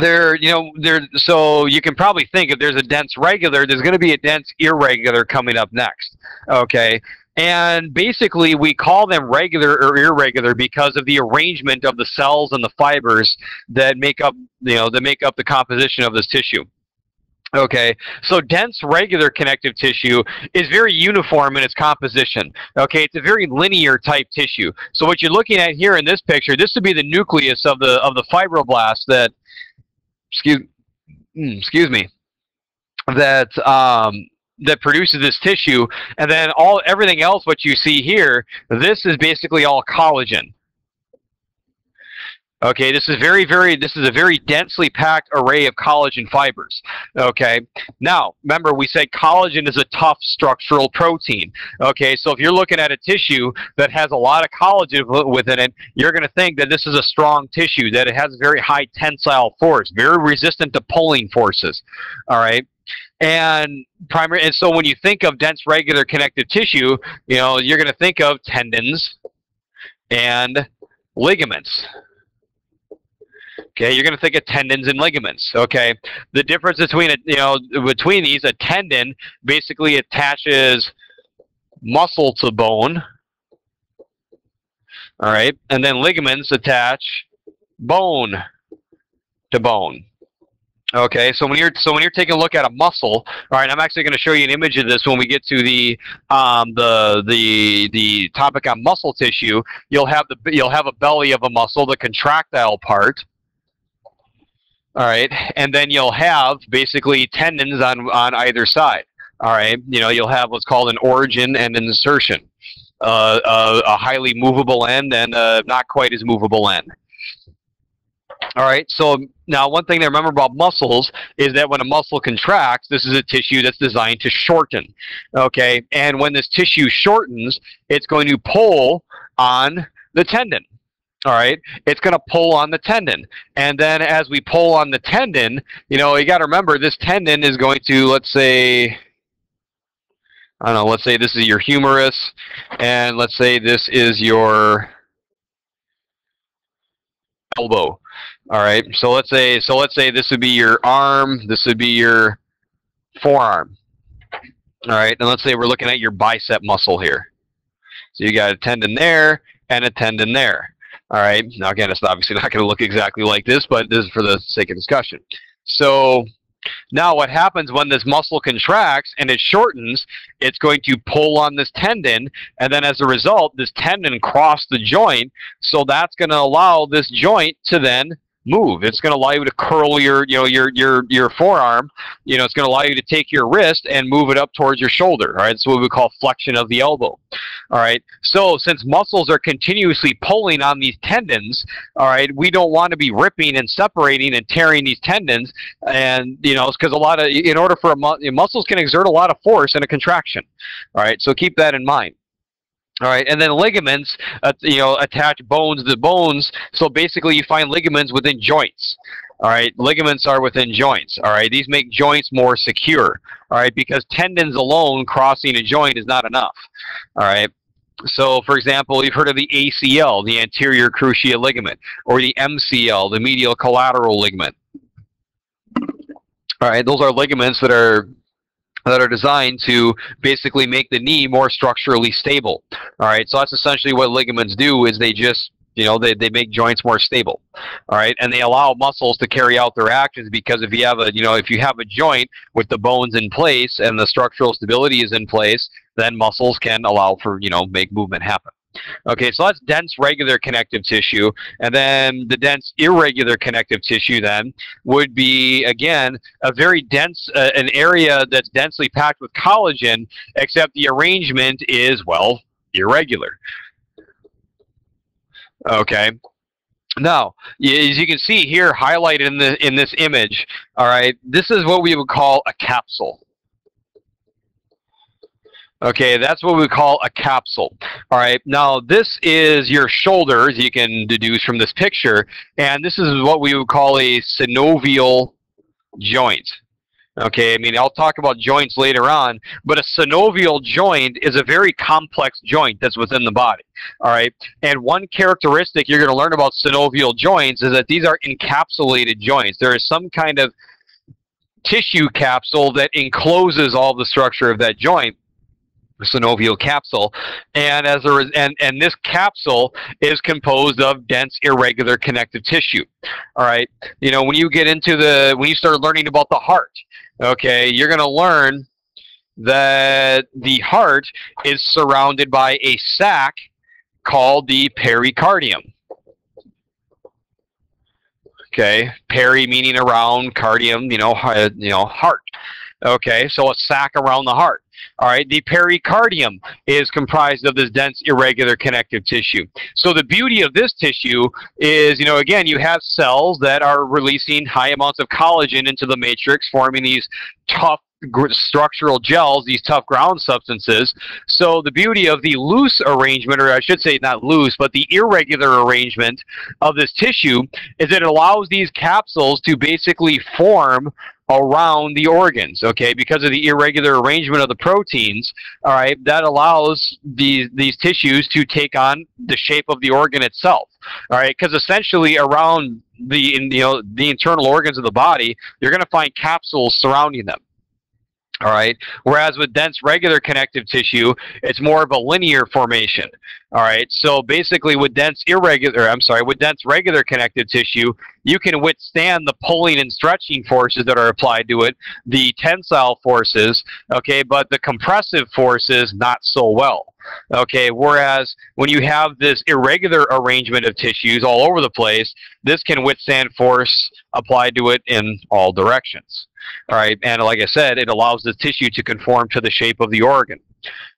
there you know there so you can probably think if there's a dense regular there's going to be a dense irregular coming up next okay and basically, we call them regular or irregular because of the arrangement of the cells and the fibers that make up, you know, that make up the composition of this tissue. Okay, so dense regular connective tissue is very uniform in its composition. Okay, it's a very linear type tissue. So what you're looking at here in this picture, this would be the nucleus of the of the fibroblast that, excuse, hmm, excuse me, that um, that produces this tissue, and then all everything else what you see here, this is basically all collagen. Okay, this is very, very, this is a very densely packed array of collagen fibers. Okay, now remember we said collagen is a tough structural protein. Okay, so if you're looking at a tissue that has a lot of collagen within it, you're going to think that this is a strong tissue, that it has very high tensile force, very resistant to pulling forces. All right, and primary and so when you think of dense regular connective tissue you know you're going to think of tendons and ligaments. Okay you're going to think of tendons and ligaments okay? The difference between a, you know between these a tendon basically attaches muscle to bone all right? And then ligaments attach bone to bone Okay, so when you're so when you're taking a look at a muscle, all right, I'm actually going to show you an image of this when we get to the um, the the the topic on muscle tissue. You'll have the you'll have a belly of a muscle, the contractile part. All right, and then you'll have basically tendons on on either side. All right, you know you'll have what's called an origin and an insertion, uh, a, a highly movable end and a not quite as movable end. All right, so now one thing to remember about muscles is that when a muscle contracts, this is a tissue that's designed to shorten. Okay, and when this tissue shortens, it's going to pull on the tendon. All right, it's going to pull on the tendon. And then as we pull on the tendon, you know, you got to remember this tendon is going to, let's say, I don't know, let's say this is your humerus, and let's say this is your elbow. All right. So let's say so let's say this would be your arm. This would be your forearm. All right. And let's say we're looking at your bicep muscle here. So you got a tendon there and a tendon there. All right. Now again, it's obviously not going to look exactly like this, but this is for the sake of discussion. So now what happens when this muscle contracts and it shortens, it's going to pull on this tendon, and then as a result, this tendon crossed the joint, so that's going to allow this joint to then move. It's going to allow you to curl your, you know, your your your forearm. You know, it's going to allow you to take your wrist and move it up towards your shoulder. All right, it's what we call flexion of the elbow. All right. So since muscles are continuously pulling on these tendons, all right, we don't want to be ripping and separating and tearing these tendons, and you know, because a lot of in order for a mu muscles can exert a lot of force in a contraction. All right, so keep that in mind. All right, and then ligaments, uh, you know, attach bones to bones. So basically, you find ligaments within joints. All right, ligaments are within joints. All right, these make joints more secure. All right, because tendons alone crossing a joint is not enough. All right. So, for example, you've heard of the ACL, the anterior cruciate ligament, or the MCL, the medial collateral ligament. All right, those are ligaments that are that are designed to basically make the knee more structurally stable. All right, so that's essentially what ligaments do is they just you know they, they make joints more stable all right and they allow muscles to carry out their actions because if you have a you know if you have a joint with the bones in place and the structural stability is in place then muscles can allow for you know make movement happen Okay, so that's dense regular connective tissue. And then the dense irregular connective tissue then would be, again, a very dense, uh, an area that's densely packed with collagen, except the arrangement is, well, irregular. Okay. Now, as you can see here highlighted in, the, in this image, all right, this is what we would call a capsule. Okay, that's what we call a capsule. All right, now this is your shoulders, you can deduce from this picture, and this is what we would call a synovial joint. Okay, I mean, I'll talk about joints later on, but a synovial joint is a very complex joint that's within the body. All right, and one characteristic you're going to learn about synovial joints is that these are encapsulated joints. There is some kind of tissue capsule that encloses all the structure of that joint synovial capsule. And as a and and this capsule is composed of dense irregular connective tissue. All right? You know when you get into the when you start learning about the heart okay you're going to learn that the heart is surrounded by a sac called the pericardium. Okay? Peri meaning around cardium you know you know heart. Okay? So a sac around the heart all right, the pericardium is comprised of this dense irregular connective tissue. So the beauty of this tissue is, you know, again, you have cells that are releasing high amounts of collagen into the matrix, forming these tough structural gels, these tough ground substances. So the beauty of the loose arrangement, or I should say not loose, but the irregular arrangement of this tissue is it allows these capsules to basically form around the organs, okay, because of the irregular arrangement of the proteins, all right, that allows these, these tissues to take on the shape of the organ itself, all right, because essentially around the, you know, the internal organs of the body, you're going to find capsules surrounding them. All right. Whereas with dense regular connective tissue, it's more of a linear formation. All right. So basically, with dense irregular, I'm sorry, with dense regular connective tissue, you can withstand the pulling and stretching forces that are applied to it, the tensile forces, okay, but the compressive forces not so well. Okay, whereas when you have this irregular arrangement of tissues all over the place, this can withstand force applied to it in all directions. All right, and like I said, it allows the tissue to conform to the shape of the organ.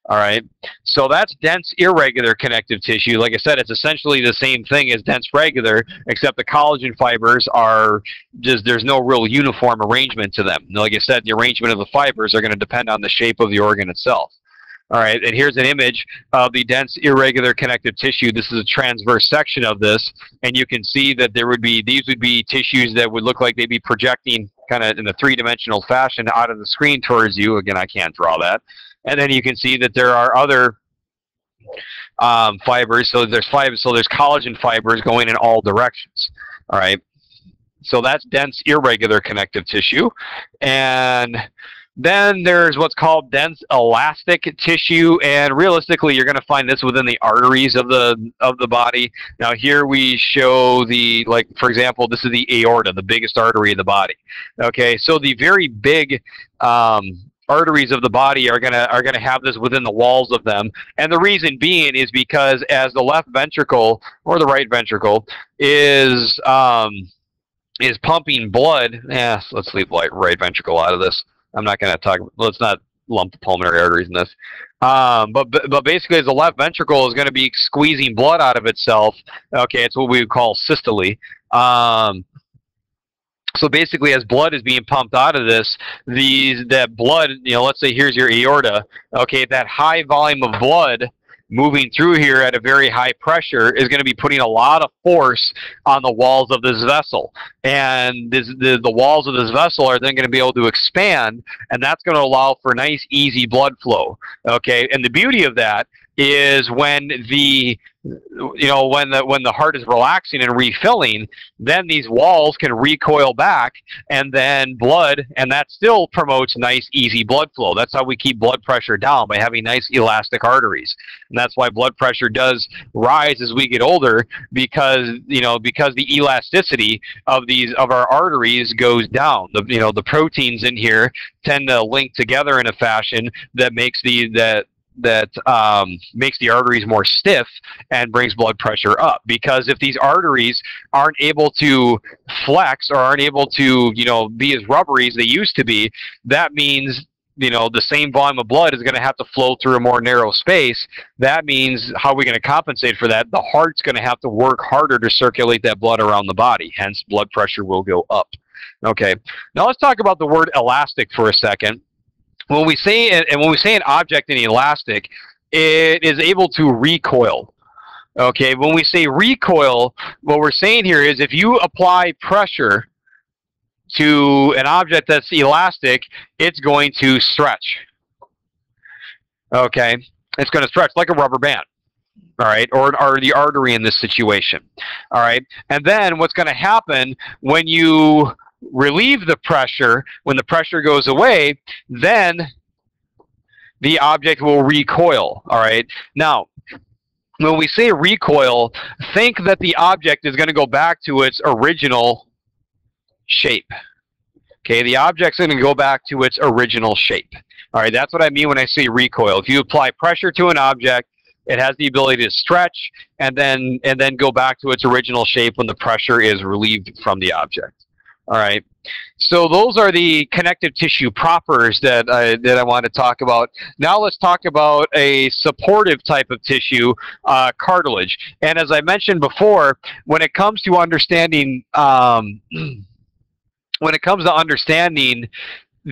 All right. So that's dense irregular connective tissue. Like I said, it's essentially the same thing as dense regular, except the collagen fibers are just, there's no real uniform arrangement to them. Like I said, the arrangement of the fibers are going to depend on the shape of the organ itself. All right, and here's an image of the dense irregular connective tissue. This is a transverse section of this, and you can see that there would be, these would be tissues that would look like they'd be projecting kind of in a three-dimensional fashion out of the screen towards you. Again, I can't draw that. And then you can see that there are other um, fibers. So there's five, so there's collagen fibers going in all directions. All right. So that's dense irregular connective tissue. And then there's what's called dense elastic tissue, and realistically, you're going to find this within the arteries of the of the body. Now, here we show the like, for example, this is the aorta, the biggest artery in the body. Okay, so the very big um, arteries of the body are gonna are gonna have this within the walls of them, and the reason being is because as the left ventricle or the right ventricle is um, is pumping blood. Yeah, let's leave right, right ventricle out of this. I'm not going to talk. Let's not lump the pulmonary arteries in this. Um, but but basically, as the left ventricle is going to be squeezing blood out of itself. Okay, it's what we would call systole. Um, so basically, as blood is being pumped out of this, these that blood, you know, let's say here's your aorta. Okay, that high volume of blood moving through here at a very high pressure is going to be putting a lot of force on the walls of this vessel. And this, the, the walls of this vessel are then going to be able to expand, and that's going to allow for nice, easy blood flow. Okay, and the beauty of that is when the you know when the when the heart is relaxing and refilling then these walls can recoil back and then blood and that still promotes nice easy blood flow. That's how we keep blood pressure down by having nice elastic arteries. And that's why blood pressure does rise as we get older because you know because the elasticity of these of our arteries goes down. The you know the proteins in here tend to link together in a fashion that makes the that that um, makes the arteries more stiff and brings blood pressure up. Because if these arteries aren't able to flex or aren't able to, you know, be as rubbery as they used to be, that means you know the same volume of blood is going to have to flow through a more narrow space. That means how are we going to compensate for that? The heart's going to have to work harder to circulate that blood around the body hence blood pressure will go up. Okay. Now let's talk about the word elastic for a second when we say and when we say an object in elastic, it is able to recoil. Okay, when we say recoil, what we're saying here is if you apply pressure to an object that's elastic, it's going to stretch. Okay, it's going to stretch like a rubber band. All right, or, or the artery in this situation. All right, and then what's going to happen when you relieve the pressure, when the pressure goes away, then the object will recoil. All right. Now, when we say recoil, think that the object is going to go back to its original shape. Okay, the object's going to go back to its original shape. All right, that's what I mean when I say recoil. If you apply pressure to an object, it has the ability to stretch and then and then go back to its original shape when the pressure is relieved from the object. All right. So those are the connective tissue propers that I, that I want to talk about. Now let's talk about a supportive type of tissue, uh, cartilage. And as I mentioned before, when it comes to understanding um, when it comes to understanding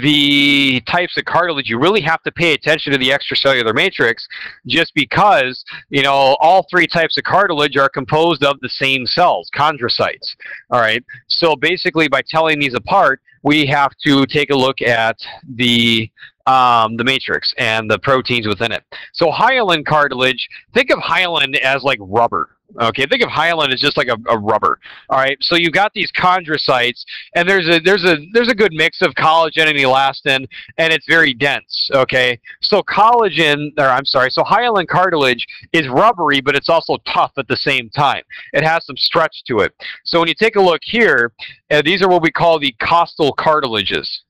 the types of cartilage, you really have to pay attention to the extracellular matrix just because, you know, all three types of cartilage are composed of the same cells, chondrocytes. All right. So basically, by telling these apart, we have to take a look at the um, the matrix and the proteins within it. So hyaline cartilage, think of hyaline as like rubber. Okay, think of hyaline as just like a, a, rubber. All right, so you've got these chondrocytes, and there's a there's a there's a good mix of collagen and elastin, and it's very dense. Okay, so collagen, or I'm sorry, so hyaline cartilage is rubbery, but it's also tough at the same time. It has some stretch to it. So when you take a look here, uh, these are what we call the costal cartilages.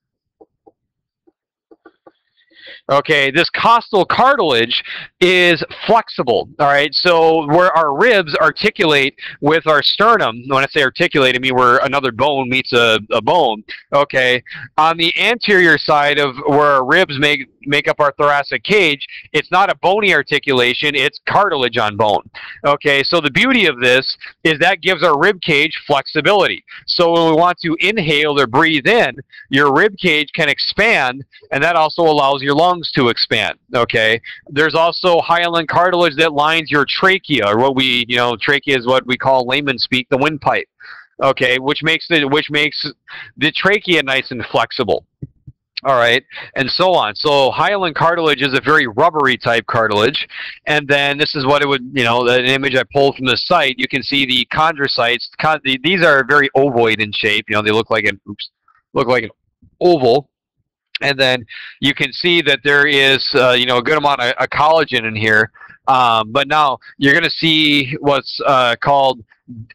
Okay, this costal cartilage is flexible. All right, so where our ribs articulate with our sternum, when I say articulate, I mean where another bone meets a, a bone. Okay, on the anterior side of where our ribs make make up our thoracic cage, it's not a bony articulation, it's cartilage on bone. Okay, so the beauty of this is that gives our rib cage flexibility. So when we want to inhale or breathe in, your rib cage can expand, and that also allows your lungs to expand. Okay, there's also hyaline cartilage that lines your trachea, or what we, you know, trachea is what we call layman speak the windpipe okay, which makes the which makes the trachea nice and flexible. All right, and so on. So hyaline cartilage is a very rubbery type cartilage, and then this is what it would, you know, an image I pulled from the site. You can see the chondrocytes. These are very ovoid in shape. You know, they look like an oops, look like an oval, and then you can see that there is, uh, you know, a good amount of, of collagen in here. Um, but now you're going to see what's uh, called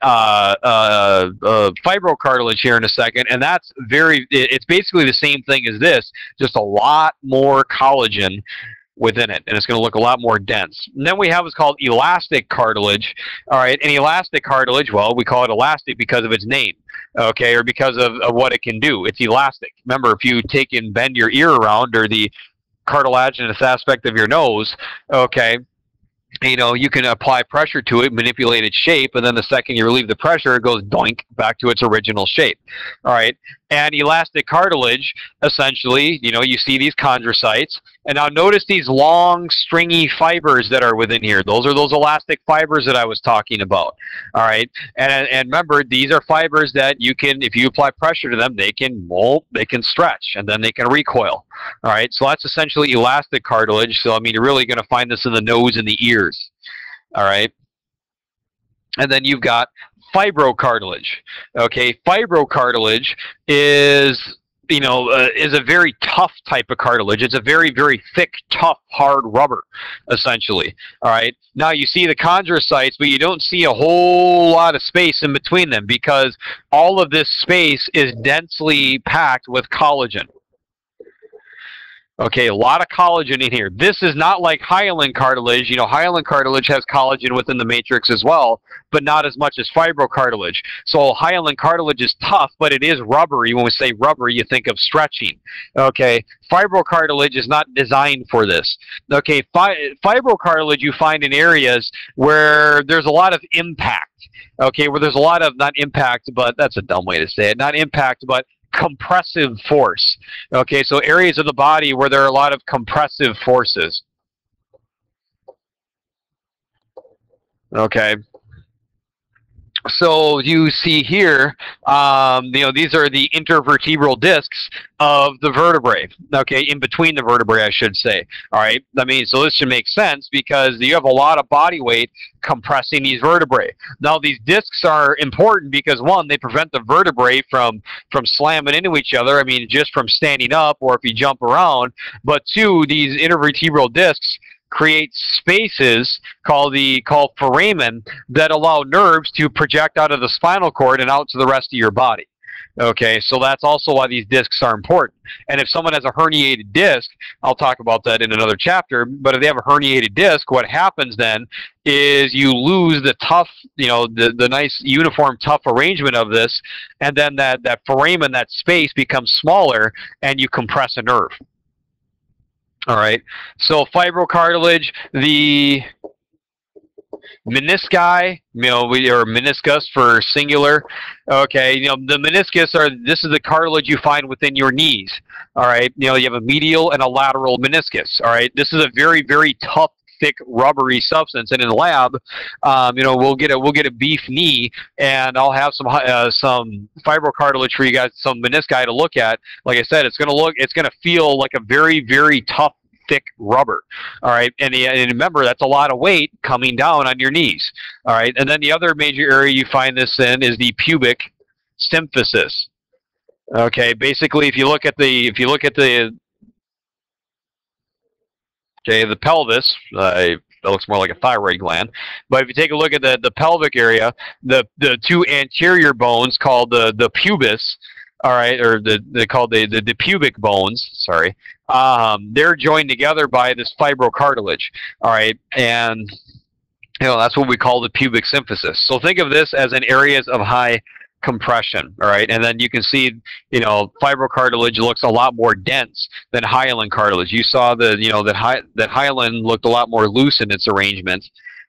uh, uh, uh, fibrocartilage here in a second, and that's very. It's basically the same thing as this, just a lot more collagen within it, and it's going to look a lot more dense. And then we have what's called elastic cartilage. All right, and elastic cartilage, well, we call it elastic because of its name, okay, or because of, of what it can do. It's elastic. Remember, if you take and bend your ear around, or the cartilaginous aspect of your nose, okay, you know, you can apply pressure to it, manipulate its shape, and then the second you relieve the pressure, it goes doink back to its original shape. All right. And elastic cartilage, essentially, you know, you see these chondrocytes. And now notice these long, stringy fibers that are within here. Those are those elastic fibers that I was talking about. All right. And, and remember, these are fibers that you can, if you apply pressure to them, they can mold, they can stretch, and then they can recoil. All right. So that's essentially elastic cartilage. So, I mean, you're really going to find this in the nose and the ears. All right. And then you've got fibrocartilage. Okay, fibrocartilage is you know, uh, is a very tough type of cartilage. It's a very, very thick, tough, hard rubber, essentially. All right. Now you see the chondrocytes, but you don't see a whole lot of space in between them because all of this space is densely packed with collagen. Okay, a lot of collagen in here. This is not like hyaline cartilage. You know, hyaline cartilage has collagen within the matrix as well, but not as much as fibrocartilage. So hyaline cartilage is tough, but it is rubbery. When we say rubbery, you think of stretching. Okay, fibrocartilage is not designed for this. Okay, fi fibrocartilage you find in areas where there's a lot of impact. Okay, where there's a lot of, not impact, but that's a dumb way to say it, not impact, but compressive force. Okay, so areas of the body where there are a lot of compressive forces. Okay so you see here, um, you know, these are the intervertebral discs of the vertebrae. Okay, in between the vertebrae, I should say. All right. I mean, so this should make sense because you have a lot of body weight compressing these vertebrae. Now, these discs are important because one, they prevent the vertebrae from from slamming into each other. I mean, just from standing up or if you jump around. But two, these intervertebral discs create spaces called the called foramen that allow nerves to project out of the spinal cord and out to the rest of your body. Okay, so that's also why these discs are important. And if someone has a herniated disc, I'll talk about that in another chapter, but if they have a herniated disc, what happens then is you lose the tough, you know, the, the nice uniform tough arrangement of this, and then that, that foramen, that space becomes smaller, and you compress a nerve. All right. So fibrocartilage, the menisci, you know, we or meniscus for singular. Okay, you know, the meniscus are this is the cartilage you find within your knees. All right, you know, you have a medial and a lateral meniscus. All right, this is a very very tough thick rubbery substance. And in the lab, um, you know, we'll get a we'll get a beef knee, and I'll have some uh, some fibrocartilage for you guys, some menisci to look at. Like I said, it's gonna look, it's gonna feel like a very very tough thick rubber. All right, and, and, remember that's a lot of weight coming down on your knees. All right, and then the other major area you find this in is the pubic symphysis. Okay, basically, if you look at the if you look at the Okay, the pelvis, uh, that looks more like a thyroid gland. But if you take a look at the, the pelvic area, the, the two anterior bones called the, the pubis, all right, or the, they called the, the, the pubic bones, sorry, um, they're joined together by this fibrocartilage, all right, and you know, that's what we call the pubic symphysis. So think of this as an areas of high compression, all right? And then you can see, you know, fibrocartilage looks a lot more dense than hyaline cartilage. You saw the, you know, that, hy that hyaline looked a lot more loose in its arrangement,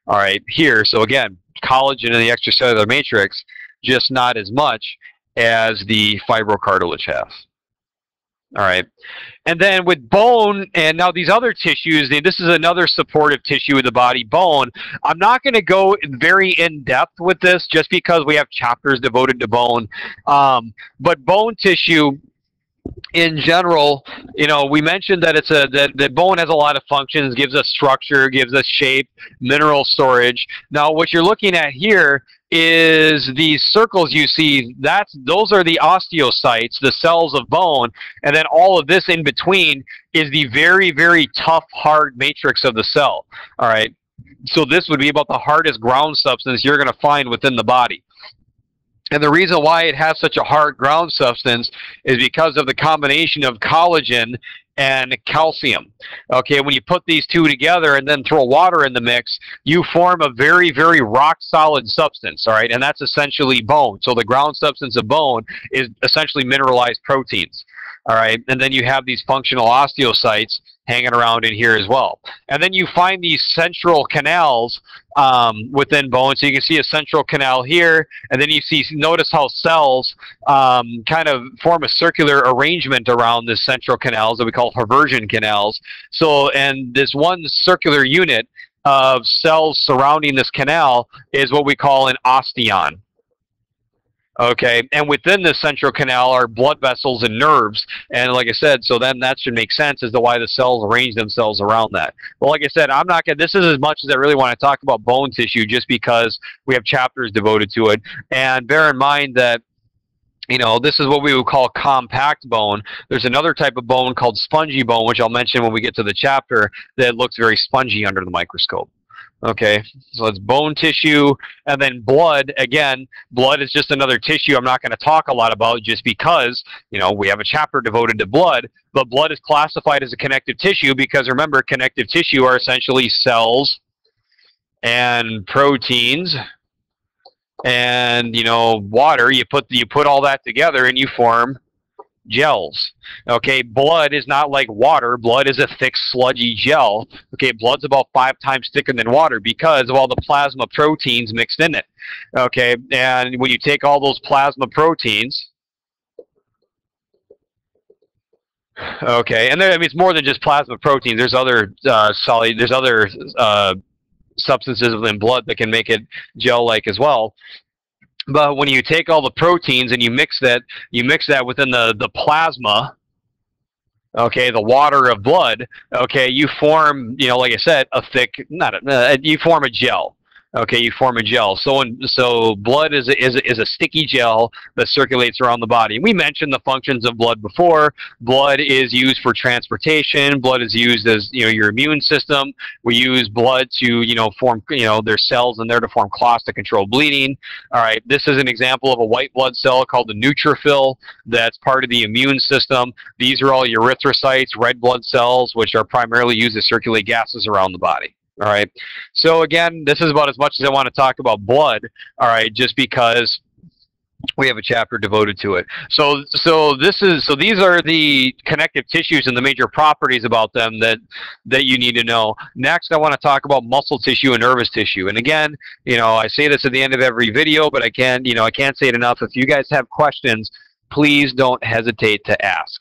all right, here. So again, collagen in the extracellular matrix, just not as much as the fibrocartilage has. All right. And then with bone and now these other tissues, this is another supportive tissue in the body, bone. I'm not going to go very in depth with this just because we have chapters devoted to bone. Um, but bone tissue in general, you know, we mentioned that it's a that, that bone has a lot of functions, gives us structure, gives us shape, mineral storage. Now, what you're looking at here is these circles you see. That's those are the osteocytes the cells of bone and then all of this in between is the very very tough hard matrix of the cell. All right? So this would be about the hardest ground substance you're going to find within the body and the reason why it has such a hard ground substance is because of the combination of collagen and calcium. Okay, when you put these two together and then throw water in the mix, you form a very, very rock solid substance, all right? And that's essentially bone. So the ground substance of bone is essentially mineralized proteins, all right? And then you have these functional osteocytes hanging around in here as well. And then you find these central canals um, within bone. So you can see a central canal here, and then you see, notice how cells um, kind of form a circular arrangement around this central canals that we call Haversian canals. So, and this one circular unit of cells surrounding this canal is what we call an osteon. Okay, and within the central canal are blood vessels and nerves, and like I said, so then that should make sense as to why the cells arrange themselves around that. Well, like I said, I'm not gonna. This is as much as I really want to talk about bone tissue, just because we have chapters devoted to it. And bear in mind that you know, this is what we would call compact bone. There's another type of bone called spongy bone, which I'll mention when we get to the chapter, that looks very spongy under the microscope. Okay, so it's bone tissue, and then blood. Again, blood is just another tissue I'm not going to talk a lot about just because, you know, we have a chapter devoted to blood, but blood is classified as a connective tissue because remember, connective tissue are essentially cells and proteins and, you know, water. You put, you put all that together and you form gels. Okay, blood is not like water. Blood is a thick, sludgy gel. Okay, blood's about five times thicker than water because of all the plasma proteins mixed in it. Okay, and when you take all those plasma proteins, okay, and there, I mean it's more than just plasma proteins. There's other uh, solid. There's other uh, substances within blood that can make it gel-like as well. But when you take all the proteins and you mix that, you mix that within the, the plasma, okay, the water of blood, okay, you form, you know, like I said, a thick, not a, uh, you form a gel. Okay, you form a gel. So, so blood is a, is, a, is a sticky gel that circulates around the body. We mentioned the functions of blood before. Blood is used for transportation. Blood is used as you know your immune system. We use blood to you know form you know there's cells in there to form clots to control bleeding. All right, this is an example of a white blood cell called the neutrophil that's part of the immune system. These are all erythrocytes, red blood cells, which are primarily used to circulate gases around the body. All right. So again, this is about as much as I want to talk about blood. All right, just because we have a chapter devoted to it. So, so this is so these are the connective tissues and the major properties about them that that you need to know. Next, I want to talk about muscle tissue and nervous tissue. And again, you know, I say this at the end of every video, but I can't, you know, I can't say it enough. If you guys have questions, please don't hesitate to ask.